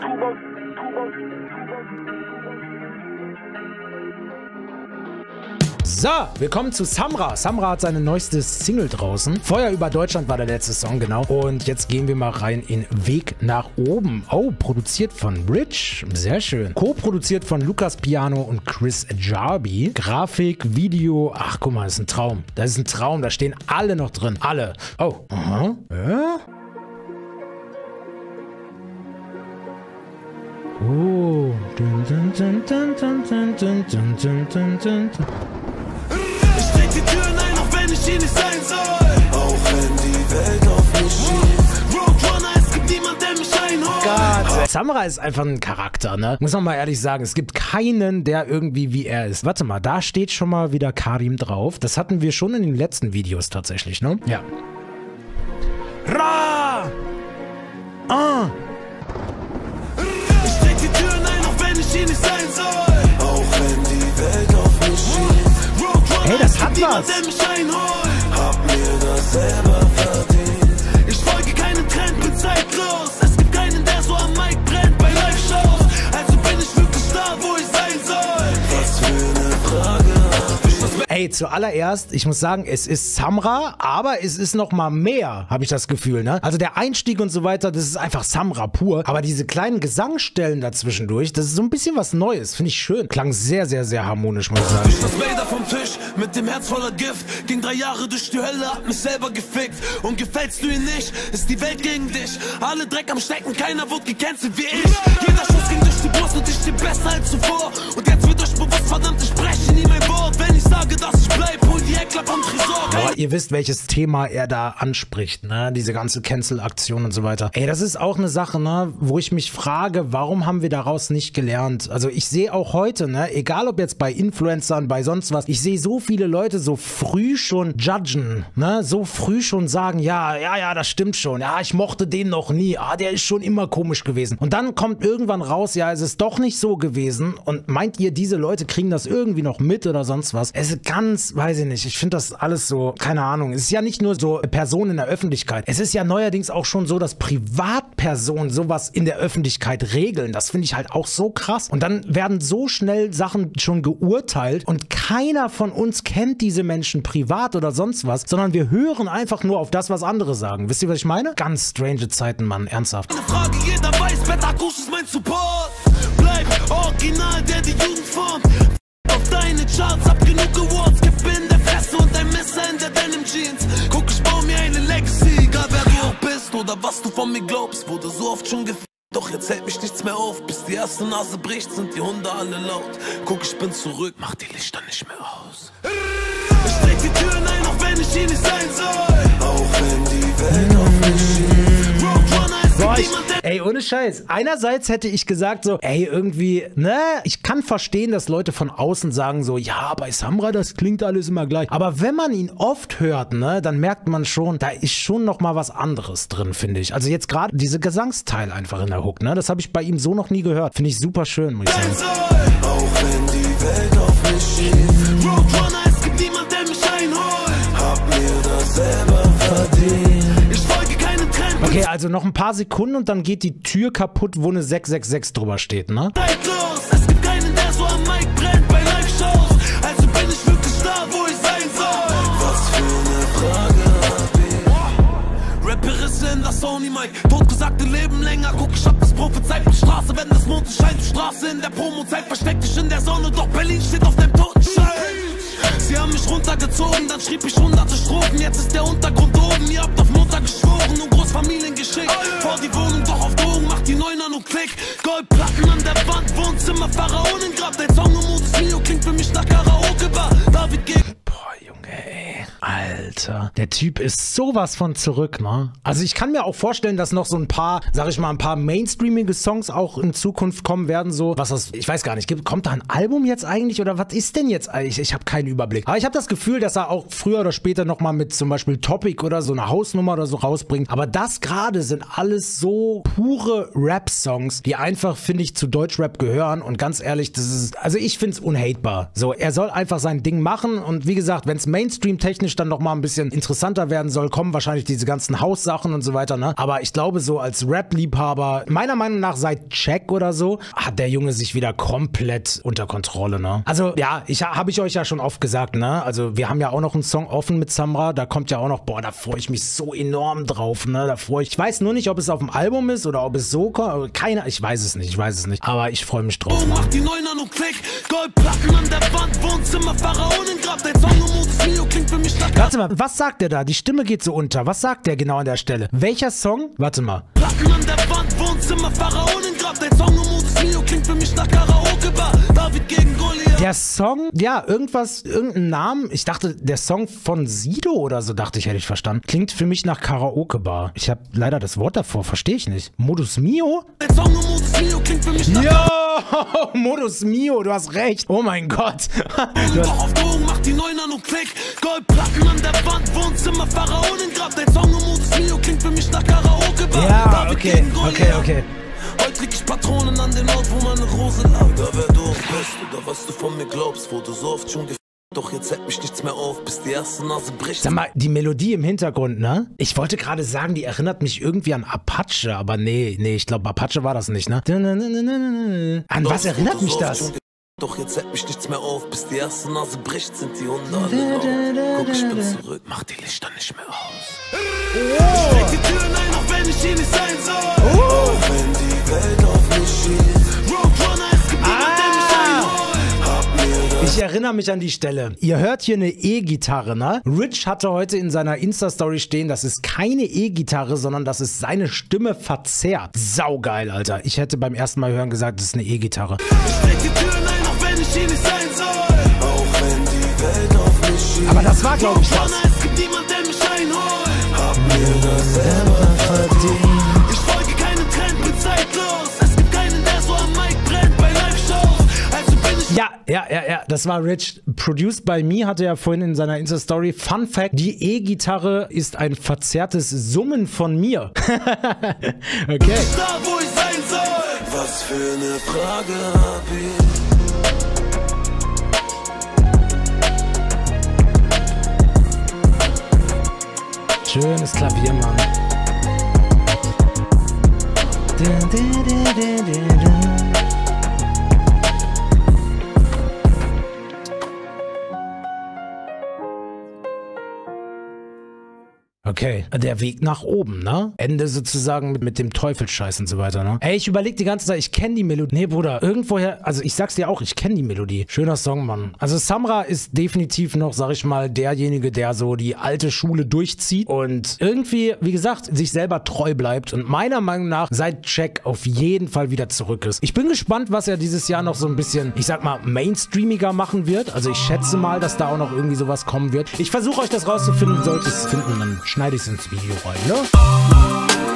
두번, 두번, So, willkommen zu Samra. Samra hat seine neueste Single draußen. Feuer über Deutschland war der letzte Song, genau. Und jetzt gehen wir mal rein in Weg nach oben. Oh, produziert von Rich. Sehr schön. Co-produziert von Lukas Piano und Chris Jarby. Grafik, Video. Ach, guck mal, das ist ein Traum. Das ist ein Traum. Da stehen alle noch drin. Alle. Oh, aha. Ja? Oh. Dun, dun, dun, ich sein soll. Auch wenn die Welt auf mich schießt. Roadrunner, es gibt niemand, der mich einholt. Samra ist einfach ein Charakter, ne? Muss man mal ehrlich sagen. Es gibt keinen, der irgendwie wie er ist. Warte mal, da steht schon mal wieder Karim drauf. Das hatten wir schon in den letzten Videos tatsächlich, ne? Ja. Ra! Ah! Ich trete die Türen ein, auch wenn ich hier nicht sein soll. Auch wenn die Welt auf mich. Roadrunner, Hey, das hat was. Mir das selber verdient. Ich folge keinem Trend, bin zeitlos. Zuallererst, ich muss sagen, es ist Samra, aber es ist noch mal mehr, habe ich das Gefühl, ne? Also der Einstieg und so weiter, das ist einfach Samra pur. Aber diese kleinen Gesangsstellen dazwischendurch, das ist so ein bisschen was Neues, finde ich schön. Klang sehr, sehr, sehr harmonisch, muss ich sagen. Das Vader vom Tisch mit dem Herz voller Gift. Ging drei Jahre durch die Hölle, hab mich selber gefickt. Und gefällst du ihn nicht, ist die Welt gegen dich. Alle Dreck am Stecken, keiner wird gecancelt wie ich. Jeder Schuss ging durch die Brust und ich steh besser als zuvor. Boah, ihr wisst, welches Thema er da anspricht, ne? Diese ganze Cancel-Aktion und so weiter. Ey, das ist auch eine Sache, ne? Wo ich mich frage, warum haben wir daraus nicht gelernt? Also ich sehe auch heute, ne? Egal ob jetzt bei Influencern, bei sonst was, ich sehe so viele Leute so früh schon judgen, ne? So früh schon sagen, ja, ja, ja, das stimmt schon. Ja, ich mochte den noch nie. Ah, der ist schon immer komisch gewesen. Und dann kommt irgendwann raus, ja, es ist doch nicht so gewesen. Und meint ihr, diese Leute kriegen das irgendwie noch mit oder sonst was? Es ist ganz, weiß ich nicht. Ich finde das alles so, keine Ahnung. Es ist ja nicht nur so Personen in der Öffentlichkeit. Es ist ja neuerdings auch schon so, dass Privatpersonen sowas in der Öffentlichkeit regeln. Das finde ich halt auch so krass. Und dann werden so schnell Sachen schon geurteilt und keiner von uns kennt diese Menschen privat oder sonst was, sondern wir hören einfach nur auf das, was andere sagen. Wisst ihr, was ich meine? Ganz strange Zeiten, Mann. Ernsthaft. Eine Frage, jeder weiß, Betakus ist mein Support. Bleib original, der die Jugend formt. Auf deine Charts, hab genug Awards. Kipp oder was du von mir glaubst. Wurde so oft schon gefickt. Doch jetzt hält mich nichts mehr auf. Bis die erste Nase bricht, sind die Hunde alle laut. Guck, ich bin zurück, mach die Lichter nicht mehr aus. Ich trete die Türen ein, ohne Scheiß. Einerseits hätte ich gesagt so, ey, irgendwie, ne, ich kann verstehen, dass Leute von außen sagen so, ja, bei Samra, das klingt alles immer gleich. Aber wenn man ihn oft hört, ne, dann merkt man schon, da ist schon noch mal was anderes drin, finde ich. Also jetzt gerade diese Gesangsteil einfach in der Hook, ne, das habe ich bei ihm so noch nie gehört. Finde ich super schön, muss ich sagen. Auch wenn die Welt auf mich schießt. Also noch ein paar Sekunden und dann geht die Tür kaputt, wo eine 666 drüber steht, ne? zeitlos. Es gibt keinen, der so am Mic brennt bei Live-Shows. Also bin ich wirklich da, wo ich sein soll. Was für eine Frage. Rapperisse in der Sony Mic, totgesagte Leben länger. Guck, ich hab das prophezeit Straße, wenn das Mond scheint. Straße in der Promozeit versteck dich in der Sonne, doch Berlin steht auf dem Totenschein. Sie haben mich runtergezogen, dann schrieb ich hunderte Strophen. Jetzt ist der Untergrund oben, ihr habt auf Mutter geschworen und Großfamilien geschickt. Vor die Wohnung, doch auf Drogen, macht die Neuner nur Klick. Goldplatten an der Wand, Wohnzimmer, Pharaonengrab. Dein Song im Modus Mio klingt für mich nach Karaoke-Bar. Alter. Der Typ ist sowas von zurück, ne? Also ich kann mir auch vorstellen, dass noch so ein paar, sag ich mal, ein paar mainstreamige Songs auch in Zukunft kommen werden, so. Was das, ich weiß gar nicht, gibt, kommt da ein Album jetzt eigentlich oder was ist denn jetzt eigentlich? Ich habe keinen Überblick. Aber ich habe das Gefühl, dass er auch früher oder später nochmal mit zum Beispiel Topic oder so eine Hausnummer oder so rausbringt. Aber das gerade sind alles so pure Rap-Songs, die einfach, finde ich, zu Deutschrap gehören. Und ganz ehrlich, das ist, also ich finde es unhatebar. So, er soll einfach sein Ding machen und wie gesagt, wenn es Mainstream-technisch dann noch mal ein bisschen interessanter werden soll, kommen wahrscheinlich diese ganzen Haussachen und so weiter, ne? Aber ich glaube, so als Rap-Liebhaber, meiner Meinung nach seit Check oder so, hat der Junge sich wieder komplett unter Kontrolle, ne? Also, ja, ich habe ich euch ja schon oft gesagt, ne? Also, wir haben ja auch noch einen Song offen mit Samra, da kommt ja auch noch, boah, da freue ich mich so enorm drauf, ne? Da freue ich, ich weiß nur nicht, ob es auf dem Album ist oder ob es so kommt, keine, ich weiß es nicht, ich weiß es nicht, aber ich freue mich drauf. Oh, mach die Neuner und Klick, Goldplatten an der Wand, Wohnzimmer, Pharaonengrab, dein Song im Modus Mio klingt für mich nach Warte mal, was sagt der da? Die Stimme geht so unter. Was sagt der genau an der Stelle? Welcher Song? Warte mal. Platten an der Wand, Wohnzimmer, Pharaonengrab, dein Song im Modus Mio klingt für mich nach Karaoke-Bar, David gegen Goliath. Der Song, ja, irgendwas, irgendein Namen. Ich dachte, der Song von Sido oder so, dachte ich, hätte ich verstanden. Klingt für mich nach Karaoke-Bar. Ich habe leider das Wort davor, verstehe ich nicht. Modus Mio? Dein Song im Modus Mio klingt für mich nach Ja, Modus Mio, du hast recht. Oh mein Gott. Doch auf Drogen, mach die Neuner und Klick, Goldplatten an der Wand, Wohnzimmer, Pharaonengrab, dein Song im Modus Mio klingt für mich nach Karaoke-Bar, ja, David okay, okay, okay. Heute krieg ich Patronen an den Ort, wo meine Rose lag. Da wer du auch bist oder was du von mir glaubst, wurde so oft schon. Doch jetzt hält mich nichts mehr auf, bis die erste Nase bricht. Sag mal, die Melodie im Hintergrund, ne? Ich wollte gerade sagen, die erinnert mich irgendwie an Apache, aber nee, nee, ich glaube, Apache war das nicht, ne? An was erinnert mich das? Doch jetzt hält mich nichts mehr auf, bis die erste Nase bricht, sind die Hunde alle laut. Guck, ich bin zurück, mach die Lichter nicht mehr aus. Ich leg die Türen ein, auch wenn ich hier nicht sein soll. Auch wenn die Welt auf mich schießt. Erinnere mich an die Stelle. Ihr hört hier eine E-Gitarre, ne? Rich hatte heute in seiner Insta-Story stehen, das ist keine E-Gitarre, sondern das ist seine Stimme verzerrt. Saugeil, Alter. Ich hätte beim ersten Mal hören gesagt, das ist eine E-Gitarre. Ich die Türen ein, auch wenn ich hier nicht sein soll. Auch wenn die Welt auf mich schießt. Aber das war, glaube ich, das. Das war Rich. Produced by Me hatte er vorhin in seiner Insta-Story. Fun Fact: Die E-Gitarre ist ein verzerrtes Summen von mir. okay. da, wo ich sein soll. Was für eine Frage hab ich? Schönes Klavier, Mann. Okay, der Weg nach oben, ne? Ende sozusagen mit, mit dem Teufelsscheiß und so weiter, ne? Ey, ich überleg die ganze Zeit, ich kenne die Melodie. Nee, Bruder, irgendwoher, also ich sag's dir auch, ich kenne die Melodie. Schöner Song, Mann. Also Samra ist definitiv noch, sag ich mal, derjenige, der so die alte Schule durchzieht und irgendwie, wie gesagt, sich selber treu bleibt und meiner Meinung nach seit Check auf jeden Fall wieder zurück ist. Ich bin gespannt, was er dieses Jahr noch so ein bisschen, ich sag mal, mainstreamiger machen wird. Also ich schätze mal, dass da auch noch irgendwie sowas kommen wird. Ich versuche euch das rauszufinden, sollte es finden, dann schneide ich es ins Video rein, ne?